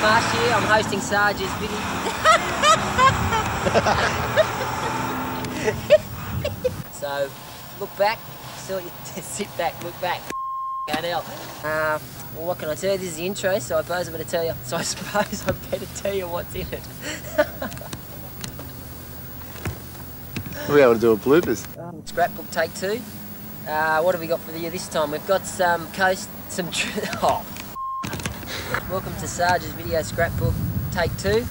Marsh here. I'm hosting Sarge's video. so, look back, still sit back, look back. hell. Uh, well, what can I tell you? This is the intro, so I suppose I better tell you. So I suppose I better tell you what's in it. We'll be able to do a bloopers. Um, scrapbook take two. Uh, what have we got for you this time? We've got some coast, some. oh. Welcome to Sarge's video scrapbook take two.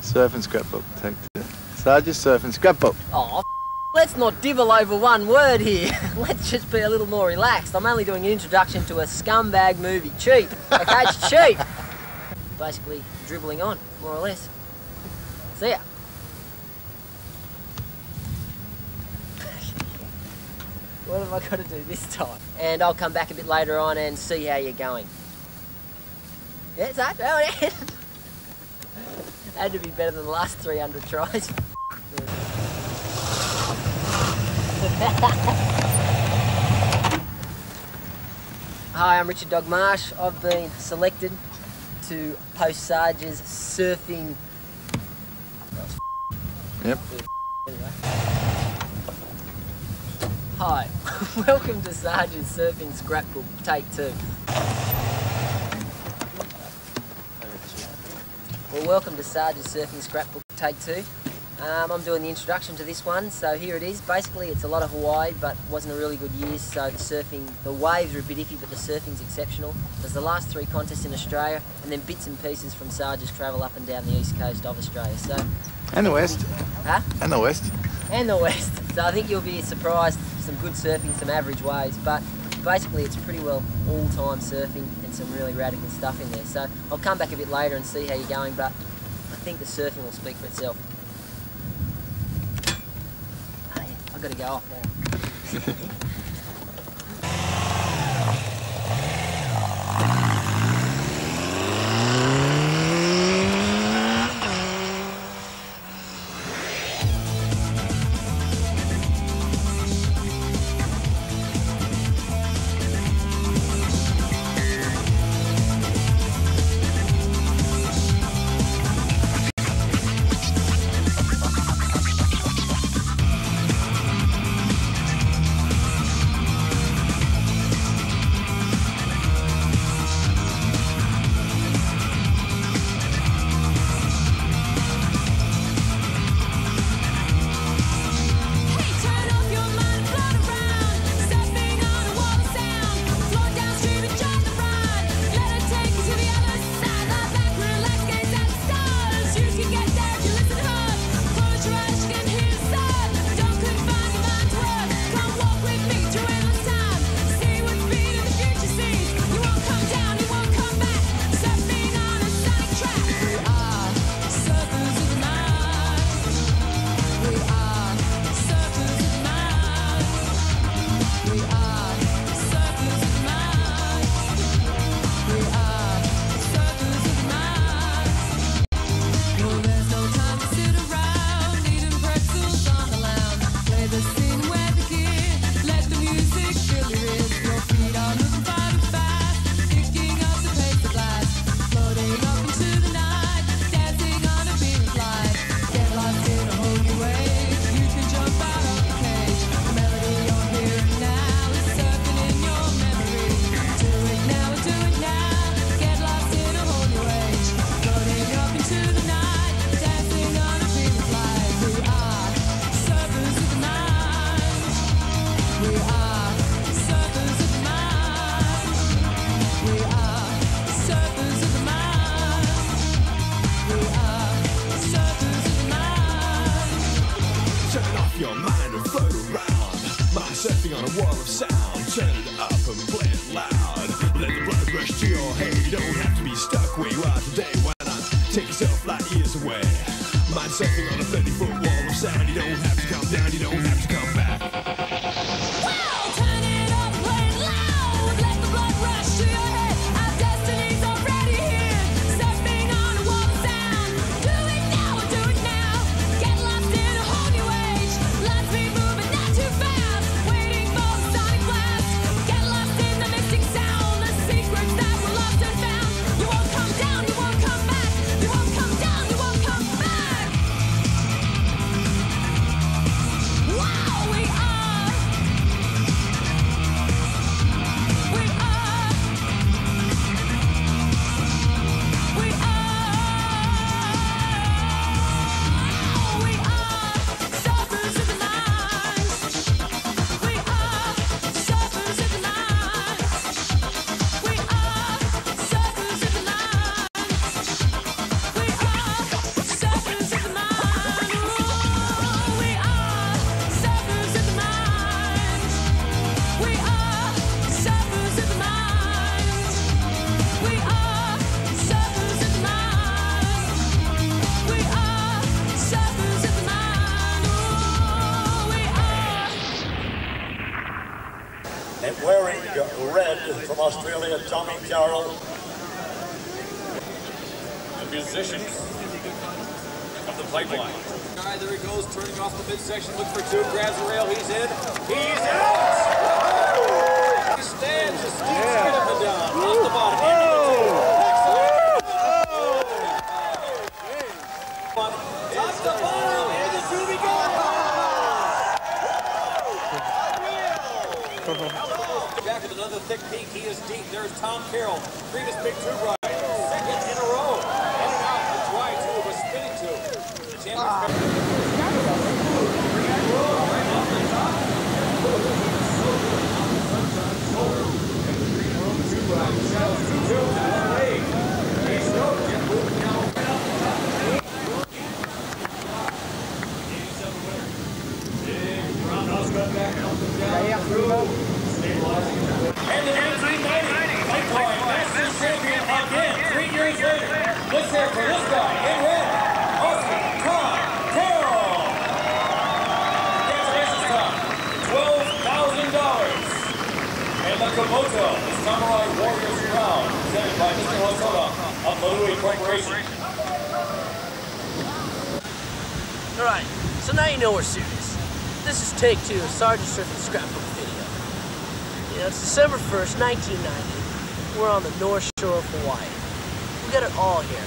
Surf and scrapbook, take two. Sarge's surf and scrapbook. Oh, let's not divil over one word here. let's just be a little more relaxed. I'm only doing an introduction to a scumbag movie. Cheap. Okay, it's cheap. Basically, dribbling on, more or less. See ya. what have I got to do this time? And I'll come back a bit later on and see how you're going. Yeah, that. Oh, yeah. Had to be better than the last 300 tries. Hi, I'm Richard Dog Marsh. I've been selected to post Sarge's surfing. Yep. Hi, welcome to Sarge's Surfing Scrapbook, take two. Well, welcome to Sarge's Surfing Scrapbook, take two. Um, I'm doing the introduction to this one, so here it is. Basically, it's a lot of Hawaii, but wasn't a really good year, so the surfing, the waves are a bit iffy, but the surfing's exceptional. There's the last three contests in Australia, and then bits and pieces from Sarge's travel up and down the east coast of Australia. So, And the west. huh? And the west. and the west. So I think you'll be surprised. Some good surfing, some average waves, but basically it's pretty well all-time surfing and some really radical stuff in there. So I'll come back a bit later and see how you're going, but I think the surfing will speak for itself. Oh, I've got to go off now. your head. You don't have to be stuck where you are today. And the 1990 Pipeline Masters Champion again, three years later. Let's hear for this guy in red, Austin Tom Carroll. Congratulations, thousand dollars. And the Komodo, the Samurai Warriors Crown, presented by Mr. Hosoda of Marui Corporation. Alright, so now you know we're serious. This is take two of Sergeant Surfing scrapbook video. You know, it's December 1st, 1990. We're on the North Shore of Hawaii. We got it all here.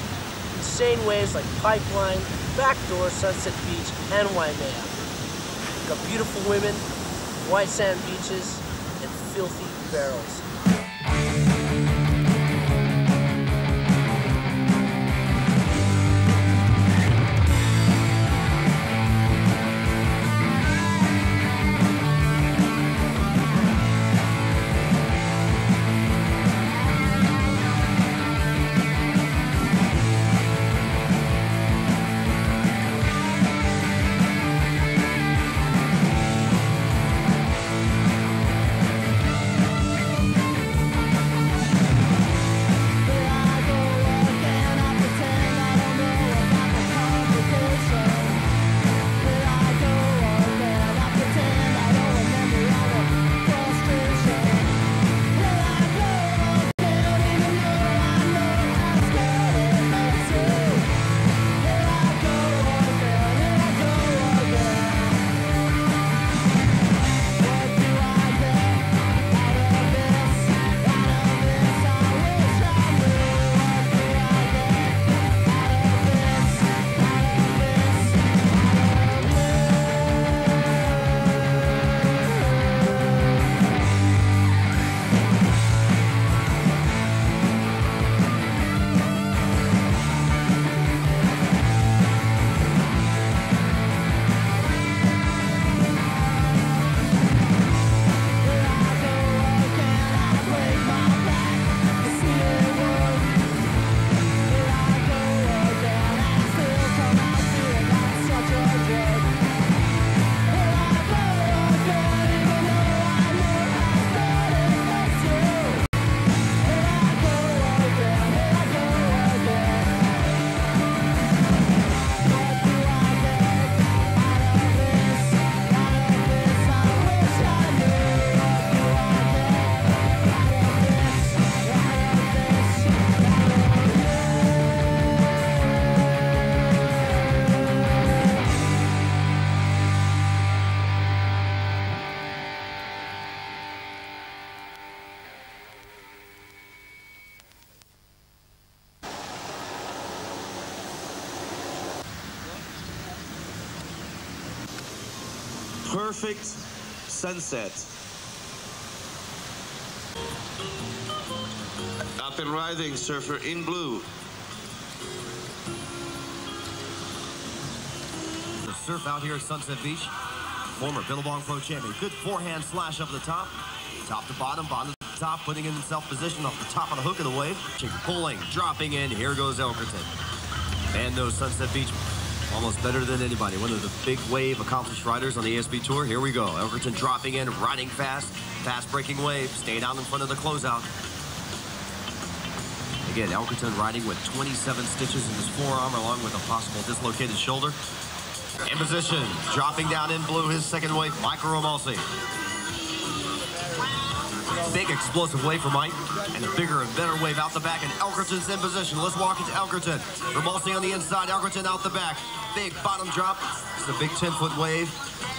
Insane waves like Pipeline, Backdoor, Sunset Beach, and Waimea. We got beautiful women, white sand beaches, and filthy barrels. Perfect sunset. Up and riding, surfer in blue. The surf out here at Sunset Beach. Former Billabong Pro champion. Good forehand slash up the top. Top to bottom, bottom to top, putting in himself position off the top of the hook of the wave. Pulling, dropping in. Here goes Elkerton. And those Sunset Beach almost better than anybody. One of the big wave accomplished riders on the ASP Tour. Here we go. Elkerton dropping in, riding fast, fast breaking wave, staying out in front of the closeout. Again, Elkerton riding with 27 stitches in his forearm along with a possible dislocated shoulder. In position, dropping down in blue, his second wave, Michael Rommelse. Big explosive wave for Mike. And a bigger and better wave out the back. And Elkerton's in position. Let's walk into Elkerton. Rommelse on the inside. Elkerton out the back. Big bottom drop. It's a big 10-foot wave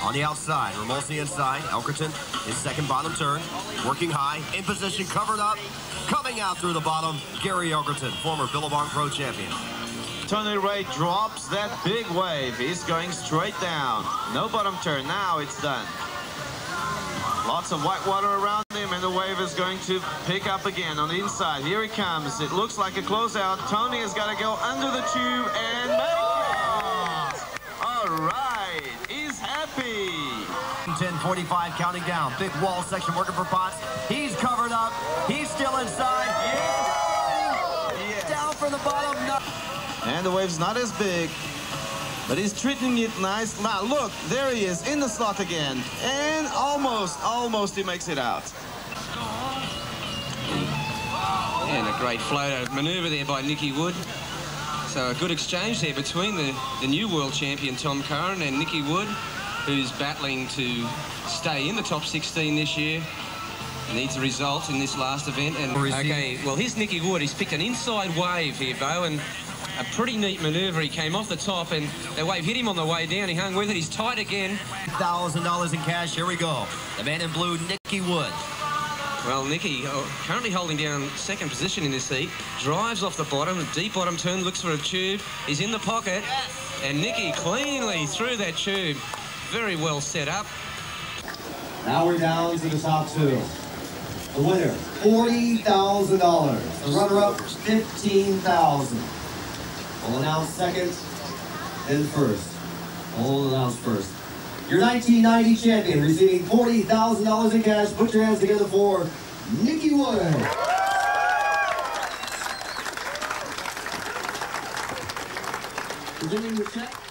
on the outside. Rommelse inside. Elkerton, his second bottom turn. Working high. In position. Covered up. Coming out through the bottom. Gary Elkerton, former Billabong Pro champion. Tony Ray drops that big wave. He's going straight down. No bottom turn. Now it's done. Lots of white water around him, and the wave is going to pick up again on the inside. Here he comes. It looks like a closeout. Tony has got to go under the tube and make it. All right. He's happy. 10:45 counting down. Big wall section working for Potts. He's covered up. He's still inside. Yes. Down from the bottom. And the wave's not as big, but he's treating it nice. Now, look, there he is in the slot again. And almost, almost he makes it out. And a great float manoeuvre there by Nicky Wood. So a good exchange there between the, the new world champion Tom Curren and Nicky Wood, who's battling to stay in the top 16 this year. Needs a result in this last event. And okay, well here's Nicky Wood. He's picked an inside wave here, Bo, and a pretty neat manoeuvre. He came off the top, and the wave hit him on the way down. He hung with it. He's tight again. Thousand dollars in cash. Here we go. The man in blue, Nicky Wood. Well, Nicky, uh, currently holding down second position in this heat, drives off the bottom, a deep bottom turn, looks for a tube. He's in the pocket, and Nicky cleanly through that tube. Very well set up. Now we're down to the top two. The winner, $40,000. The runner-up, $15,000. We'll announce second and first. We'll announce first. Your 1990 champion receiving $40,000 in cash. Put your hands together for Nicky Wood. Presenting the check.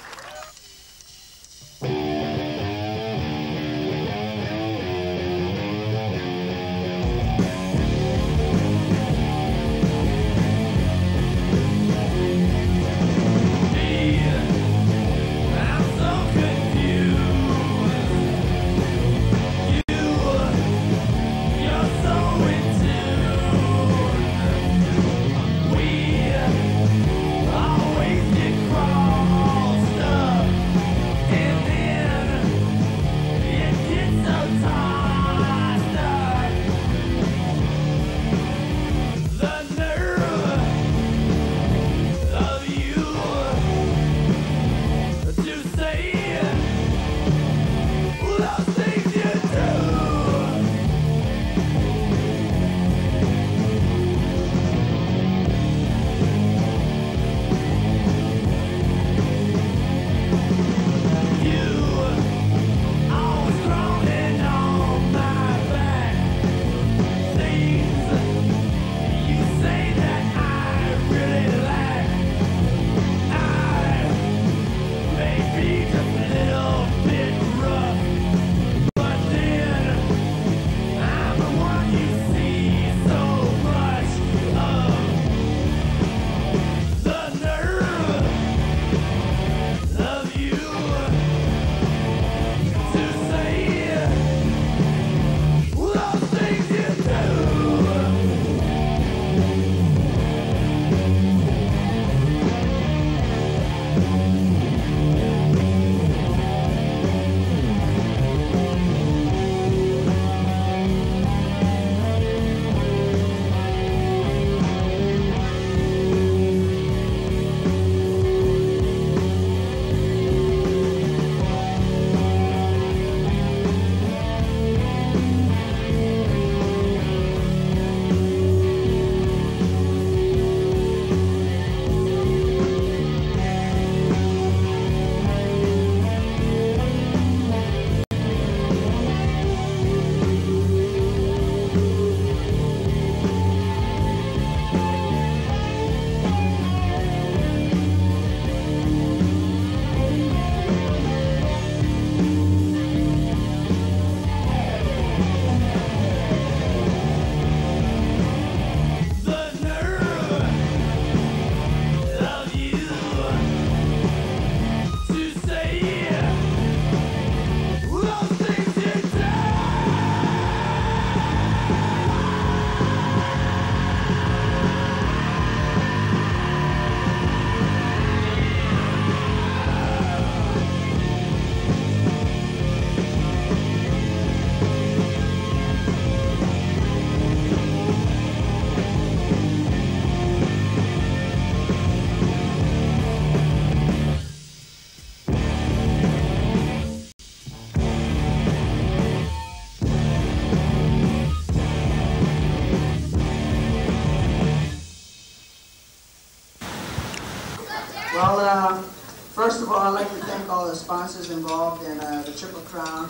Uh, first of all, I'd like to thank all the sponsors involved in uh, the Triple Crown.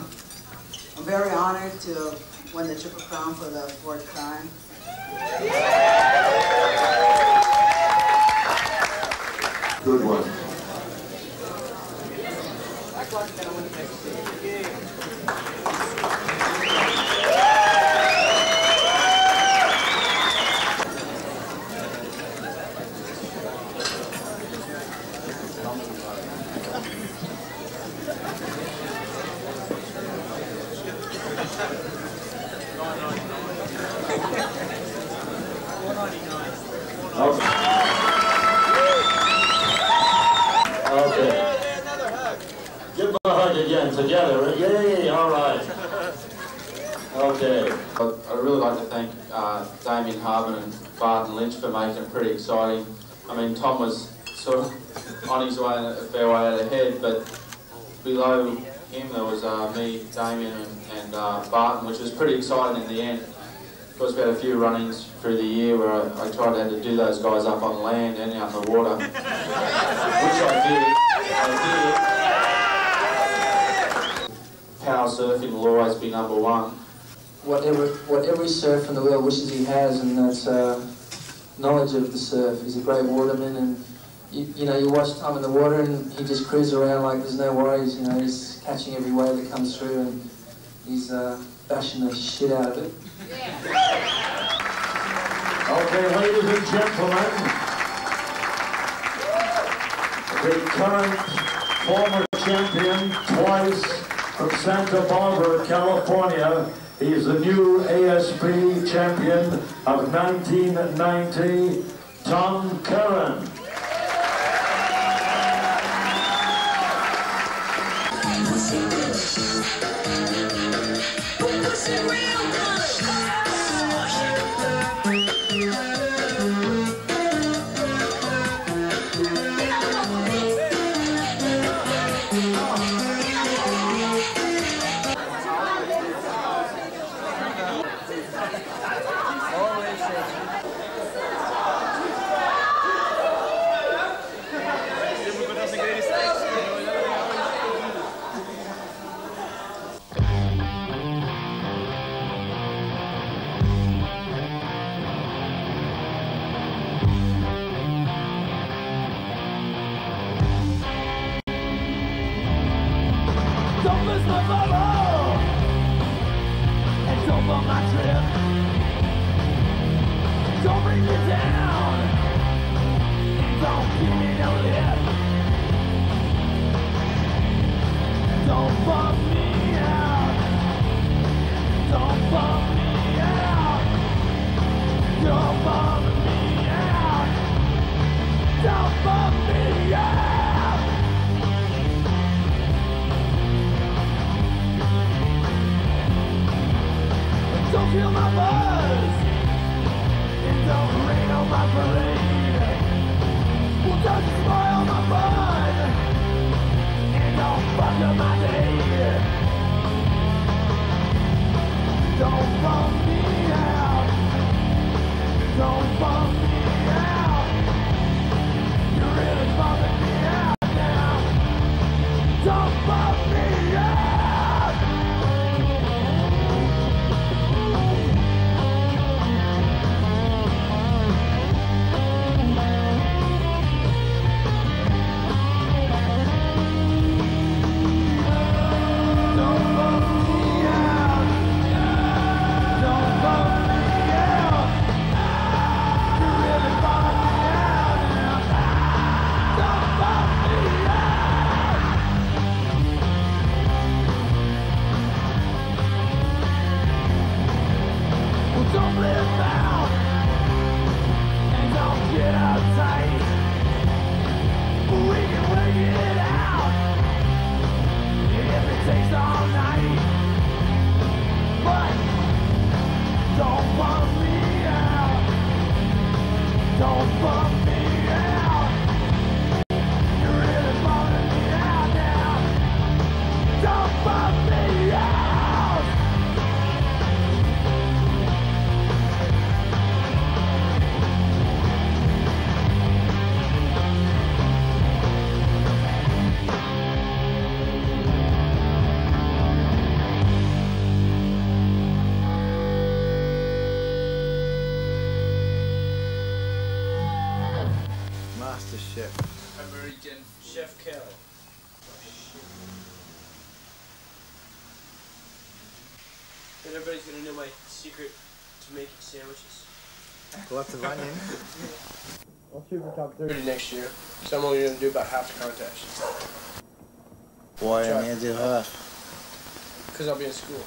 I'm very honored to win the Triple Crown for the fourth time. Good one. Okay. Give him a hug again together. Yay, all right. Okay. I'd I'd really like to thank uh, Damien Hardman and Barton Lynch for making it pretty exciting. I mean, Tom was sort of on his way, a fair way out ahead, but below him there was uh, me, Damien, and, and uh, Barton, which was pretty exciting in the end. Of course, we had a few run-ins through the year where I, I tried to, to do those guys up on land and out in the water, which I did. I did. Power surfing will always be number one. Whatever what every surfer in the world wishes he has, and that's uh, knowledge of the surf. He's a great waterman, and you, you know you watch Tom in the water, and he just cruises around like there's no worries. You know he's catching every wave that comes through, and he's uh, bashing the shit out of it. Okay, ladies and gentlemen, the current former champion twice from Santa Barbara, California. He's the new ASP champion of 1990, Tom Curren. Don't Don't bum Lots of onion. I'll shoot for top 30 next year. So I'm only gonna do about half the contest. Why Try. only gonna do half? Because I'll be in school. You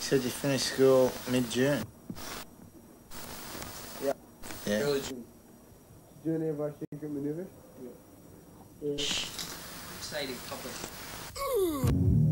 said you finished school mid-June. Yeah. Yeah. Early June. Do any of our secret maneuvers? Yeah. Say to Papa.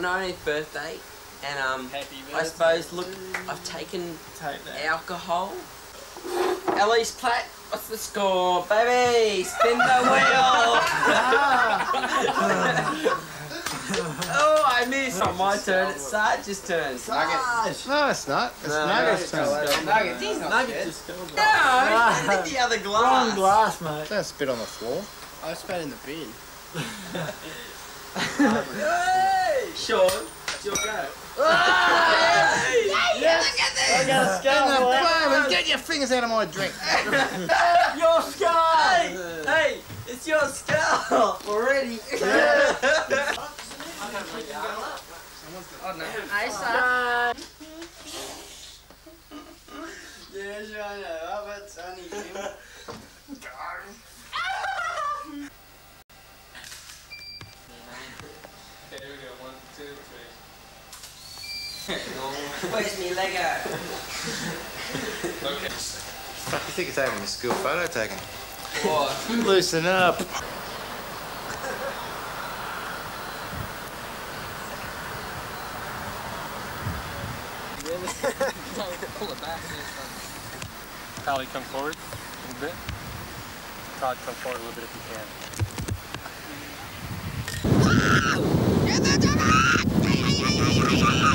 My 19th birthday, and um, I suppose, look, I've taken alcohol. Elise Platt, what's the score, baby? Spin the wheel. oh, I missed. Not my turn. It's Sarge's turn. Nugget. No, it's not. It's No, Nugget's Nugget's turn. just- Nugget, he's not Nugget good. just spilled. No, he did the other glass. Wrong glass, mate. Don't spit on the floor. I spat in the bin. Sean, it's your go. Hey! Yes! Look at this! I got a skull. Get your fingers out of my drink. your skull! Hey, hey, it's your skull already. Oh no. Hey, son. Yeah, sure, I know. How about Sonny? Okay, here we go. One, two, three. Where's me Lego? Okay. Fuck, you think it's having a school photo taken? What? Loosen up. Pull it back. Pally, come forward a little bit. Todd, come forward a little bit if you can. sir.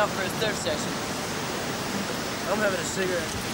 Out for a surf session. I'm having a cigarette.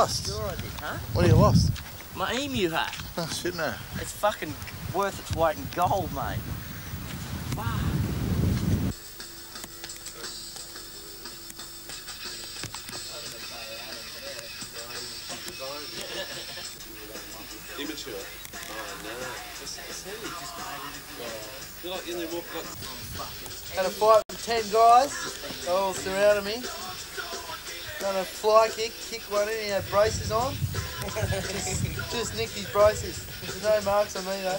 Lost? Sure I did, huh? What have you lost? My emu hat. Oh, shit, no. It's fucking worth its weight in gold, mate. Immature. Oh no. It's, it's heavy. Just You're like in there walk like Had a fight with ten guys. They all surrounded me. Done a fly kick, kicked one in. He had braces on. just, just nicked his braces. There's no marks on me though.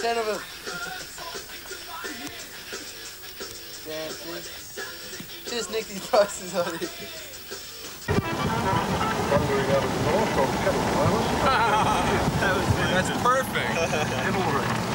Ten of them. Damn thing. Just nicked his braces on him. That's perfect.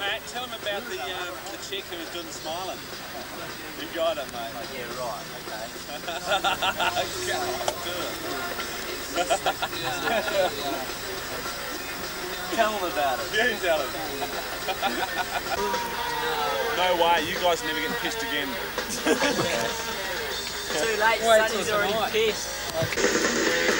Matt, tell him about the um, the chick who was doing the smiling. You got it, mate. yeah, right. Okay. Go on, do it. tell him about it. Yeah, tell him. no way, you guys are never getting pissed again. Too late, Wait Sonny's already tonight. pissed. Stick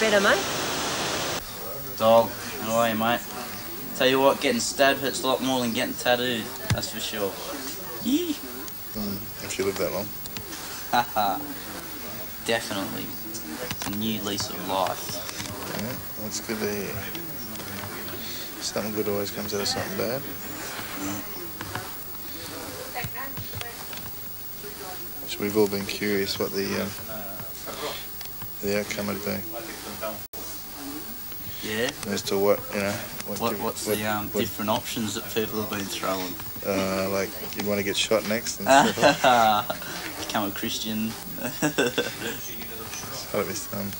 better, mate. Dog, how are you, mate? Tell you what, getting stabbed hurts a lot more than getting tattooed. That's for sure. Yee. Mm, if you live that long. Haha. Definitely. A new lease of life. Yeah, that's good to hear. Something good always comes out of something bad. So we've all been curious what the um, the outcome would be Yeah. as to what you know. What, What, you- what's what- the um, what- different options that people have been throwing? uh, like you'd want to get shot next and stuff. Become a Christian. That'd be some.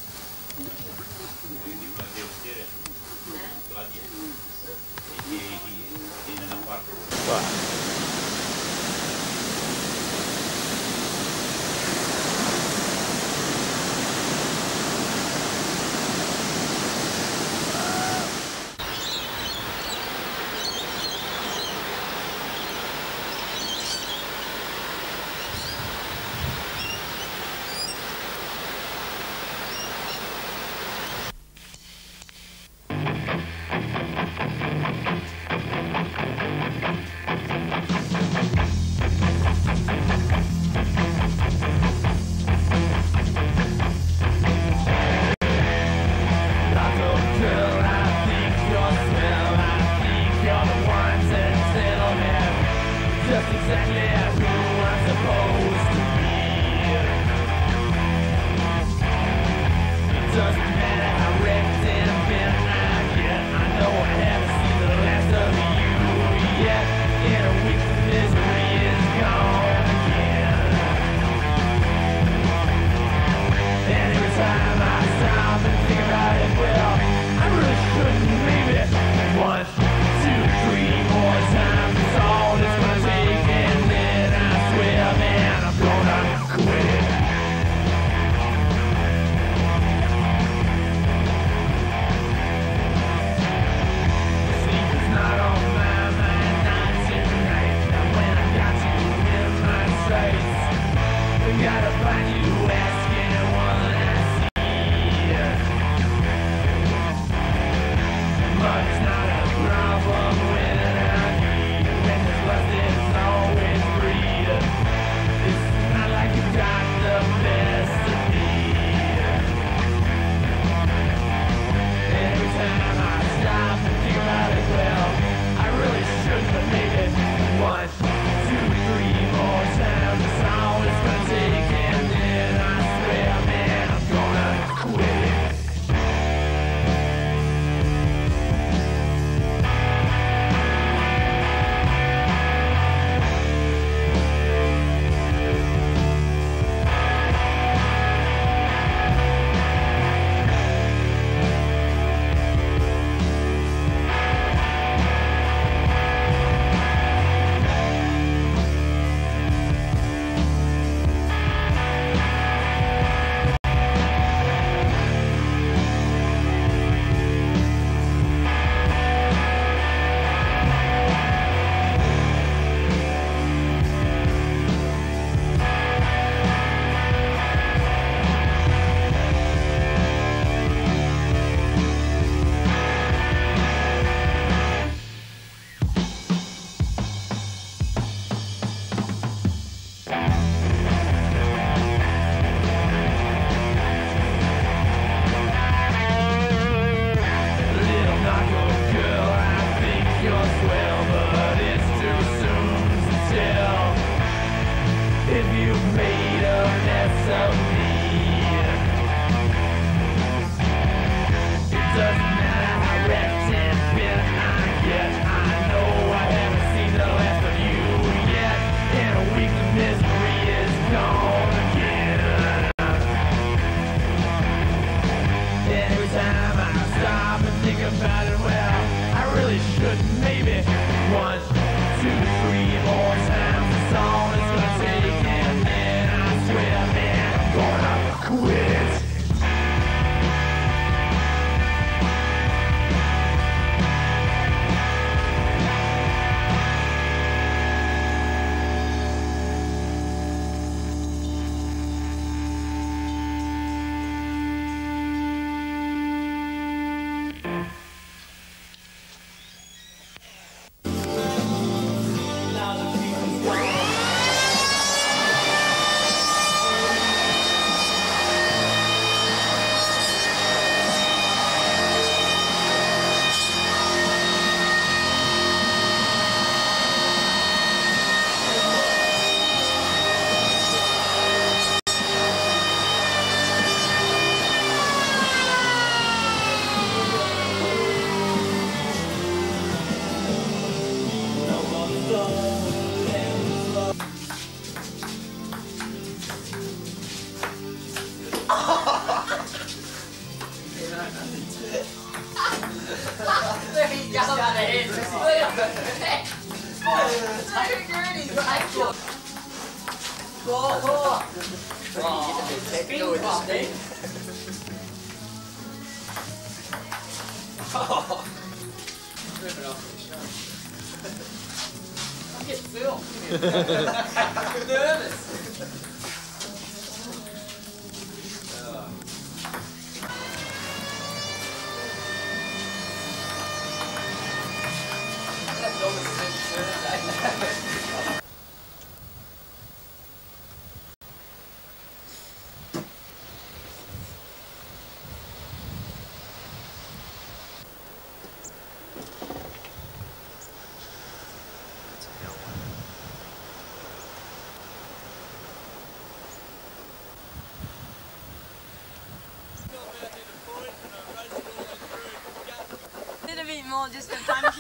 Just for punching.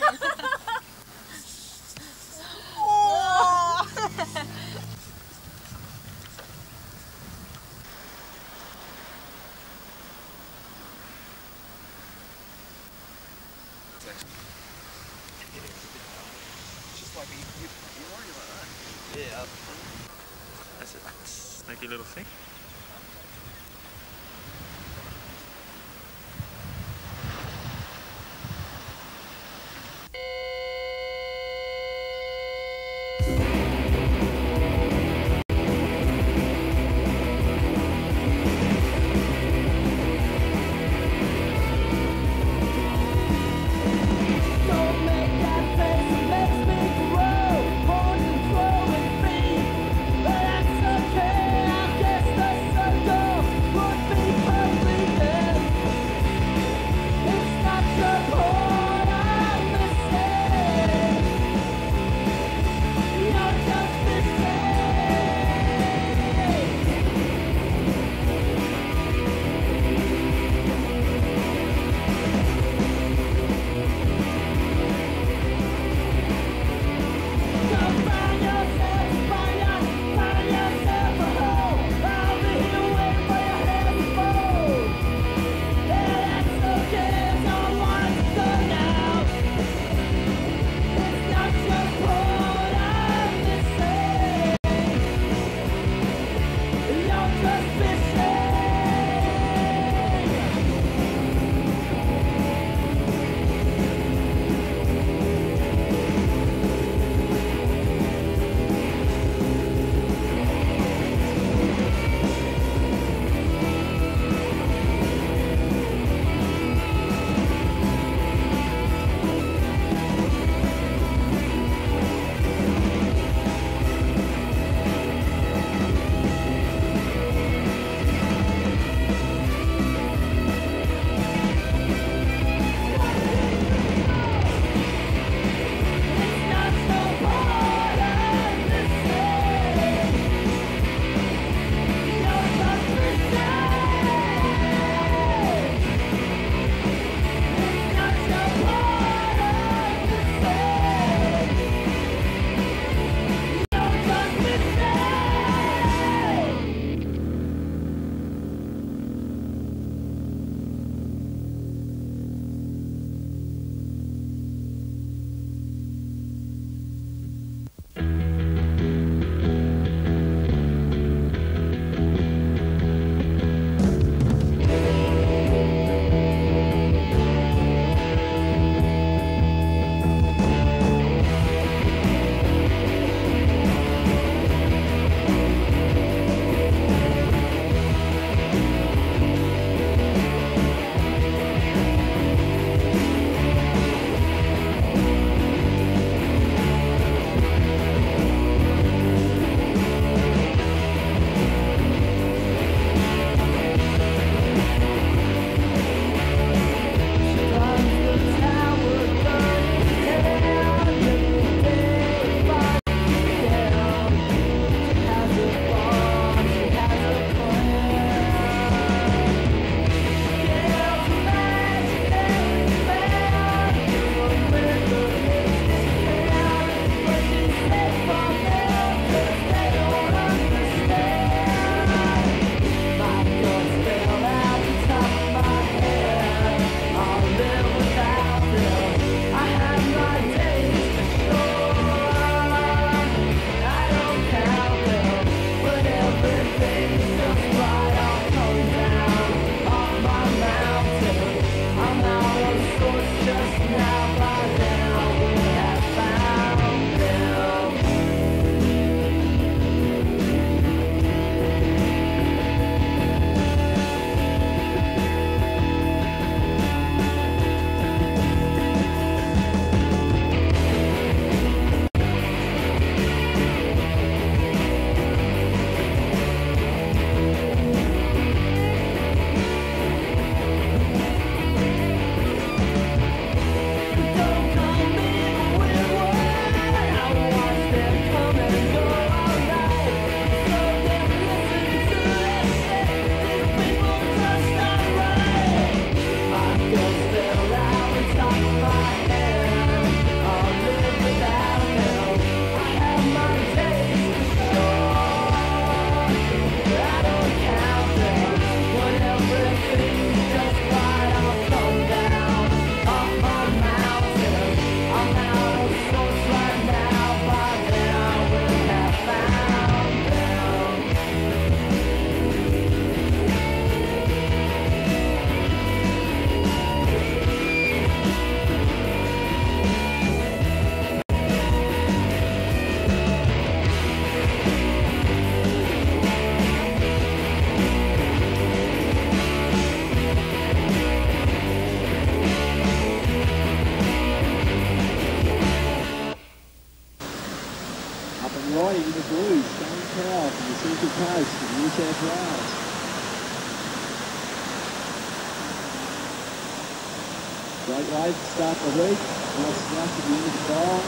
back away. Nice snap to the end of the ball.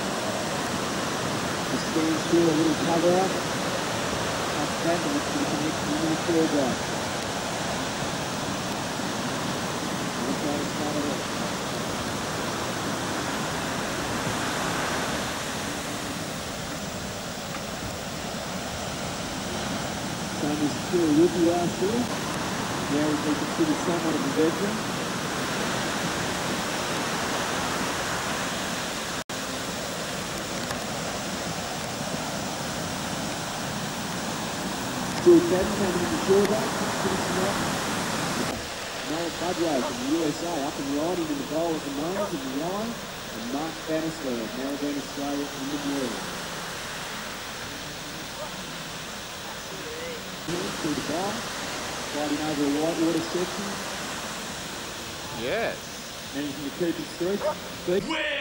The stands here, a little cover up. Up front, and it's going to make the mini field goal. Look is still with you out here. Now we can see the summit of the veteran. sense and we can show that. Budway from the USA up and riding in the bowl of the moment in the eye, And Mark Bannister of Melbourne, Australia in the blue. Through the bar, sliding over a white water section. Yes. Managing to keep it through.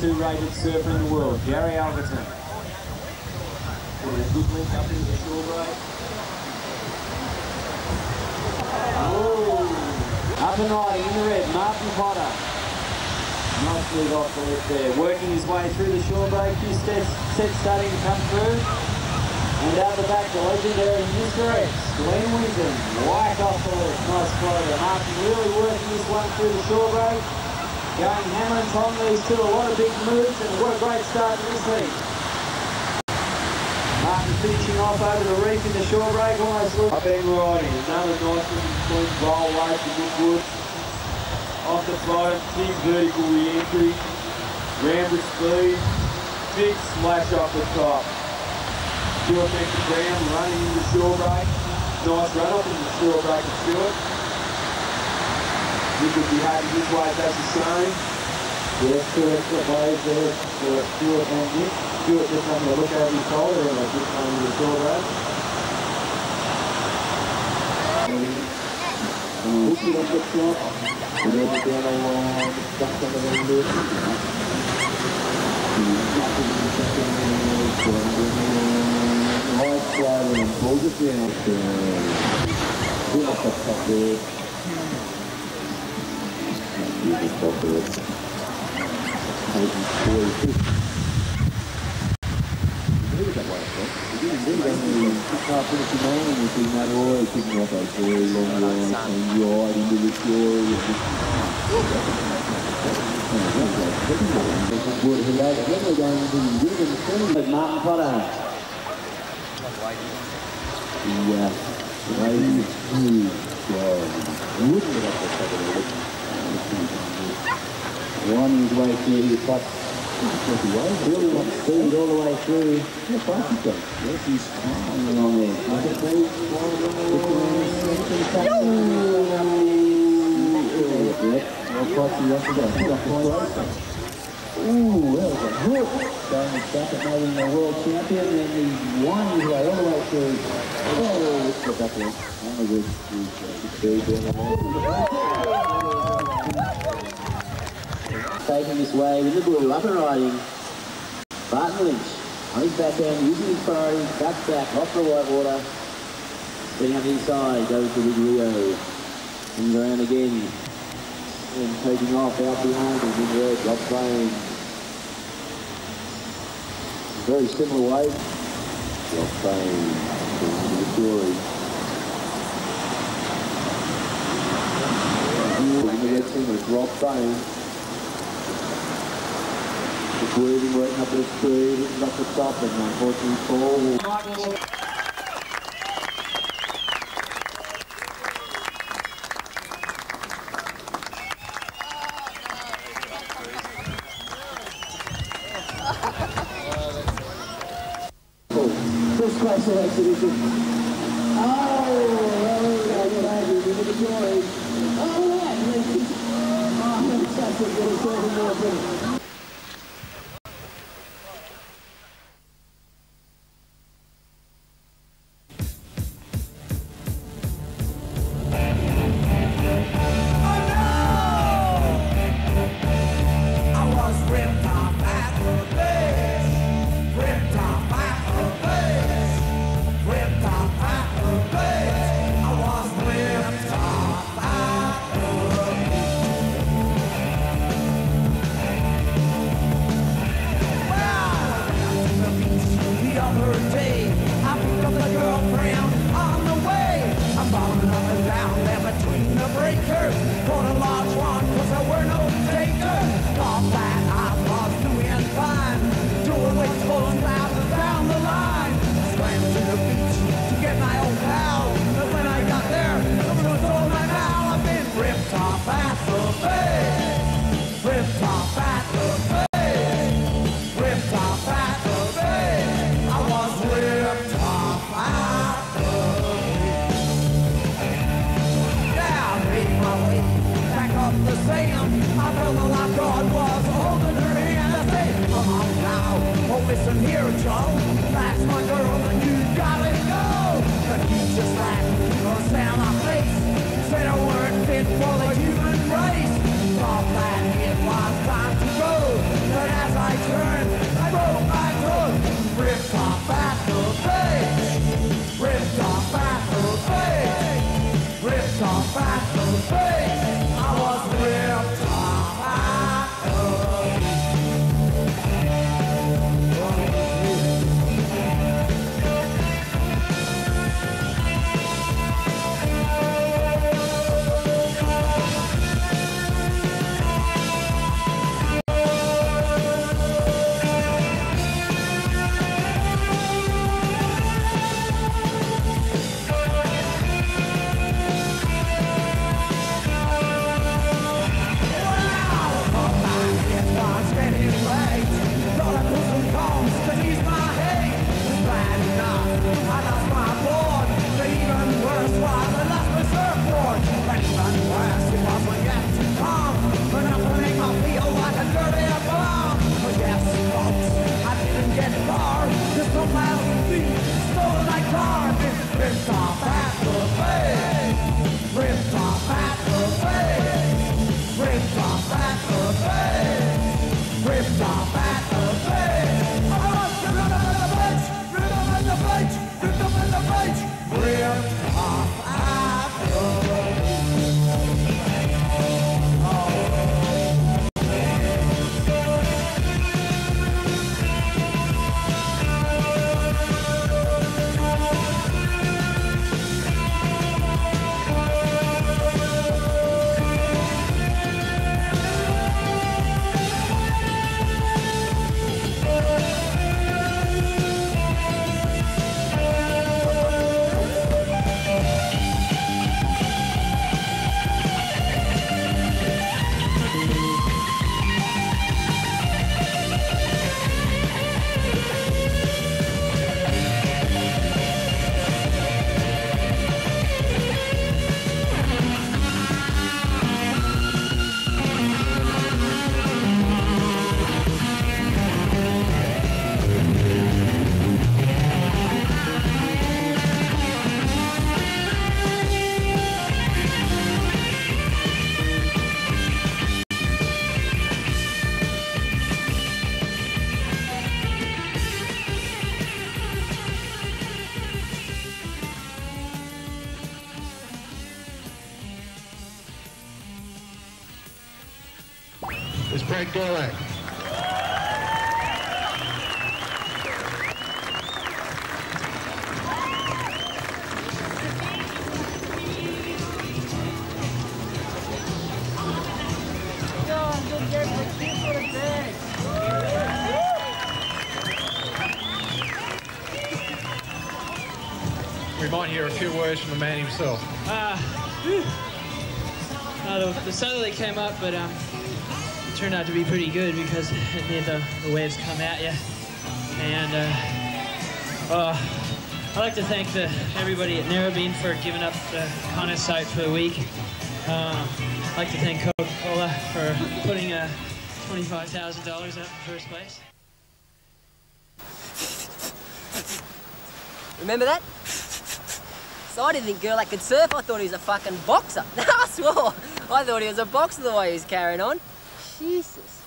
Being two rated surfer in the world, Gary Elkerton. Up and riding in the red, Martin Potter. Nice move off the left there. Working his way through the shore break. Steps, sets starting to come through. And out the back, the legendary Mr. X, Glen Winton. Whack off the left. Nice floater. Martin really working this one through the shore break. Going hammer and tong these two. A lot of big moves and what a great start to this heat. Martin finishing off over the reef in the shore break. Almost look. Up and riding. Another nice one. Clean roll away from Goodwood off the float, big vertical re-entry, ramble speed, big splash off the top. Stuart back to ground, running into shore break, nice run off into the shore break of Stuart. You could be happy this way, that's a sign. Yes, two extra waves there for Stuart and Nick. Stuart just having a look over his shoulder and just coming to the break. Hook it off the top. Udah itu yang mau dikasih ke dalam dulu. Hot water and hold it down. Pull up the top there. You just talk to it. Maybe four feet. Maybe that way, Maybe that way. Pick up in the morning, you think that all, picking up a very long line, and you're into the shore. Martin Potter. Yeah. Get the the One his way through his putt. Really wants speed all the way through. Yeah, fast he's. Yes, he's flying along there. Look at these. The. Ooh, that was a hook. Going second, making the world champion, and he won his way all the way through. Oh, let's get back there. That was a big doing Taking this wave in the blue, up and riding. Barton Lynch on his backhand, using his priority, back back, off the white water. Getting up inside, goes to Rio. Comes around again. And taking off out behind him in red, drop frame. Very similar wave. Drop. Going to the Fury. In the red team with drop frame. Working up at the speed, hitting up the top, and unfortunately fall. First class. Oh, ladies. Oh, from the man himself. Uh, uh, the, the southerly came up, but um, it turned out to be pretty good because it made the, the waves come at you. And uh, uh, I'd like to thank the, everybody at Narrabeen for giving up the contest site for the week. Uh, I'd like to thank Coca-Cola for putting uh, $25,000 up in first place. Remember that? I didn't think Gerlach could surf. I thought he was a fucking boxer. I swore. I thought he was a boxer the way he was carrying on. Jesus.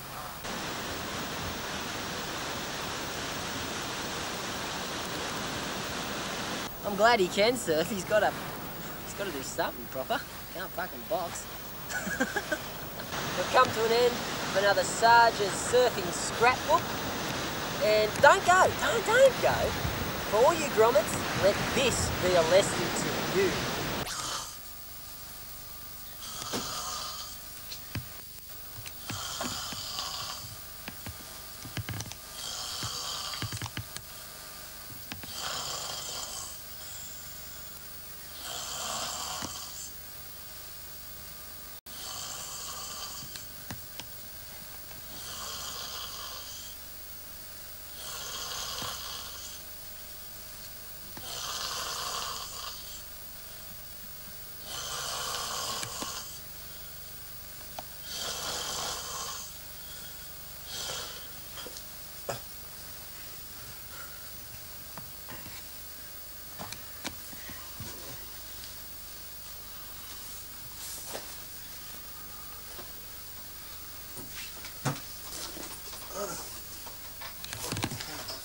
I'm glad he can surf. He's got to. He's got to do something proper. Can't fucking box. We've come to an end of another Sarge's surfing scrapbook. And don't go. Don't don't go. For all you grommets, let this be a lesson to you.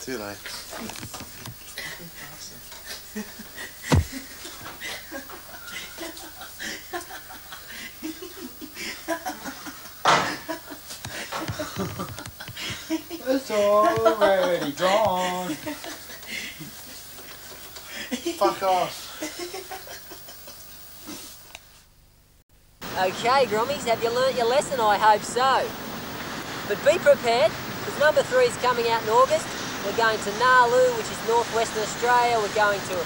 Too late. It's already gone. Fuck off. Okay, Grommies, have you learnt your lesson? I hope so. But be prepared, because number three is coming out in August. We're going to Nalu, which is northwestern Australia. We're going to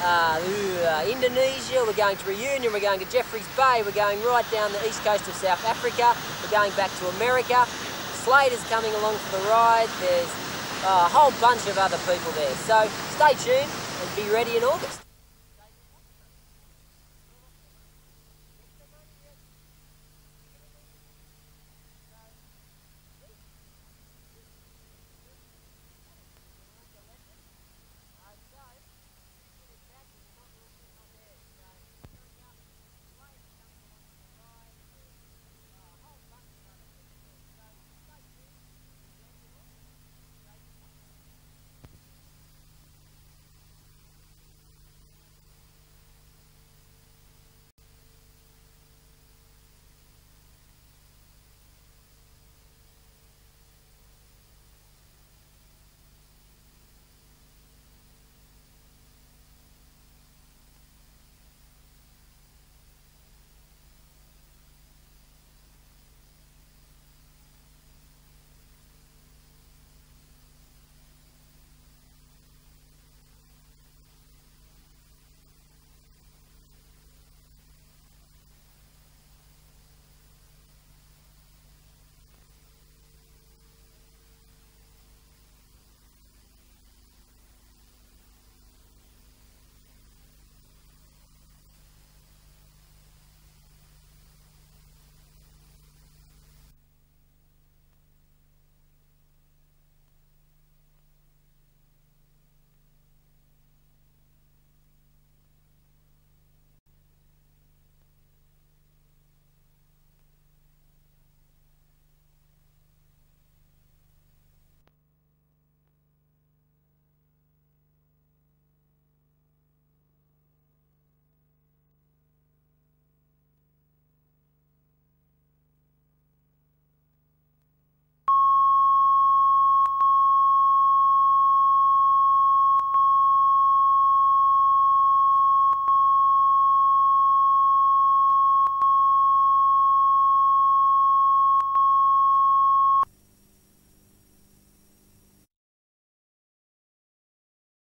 uh, uh, Indonesia. We're going to Reunion. We're going to Jeffreys Bay. We're going right down the east coast of South Africa. We're going back to America. Slater's coming along for the ride. There's a whole bunch of other people there. So stay tuned and be ready in August.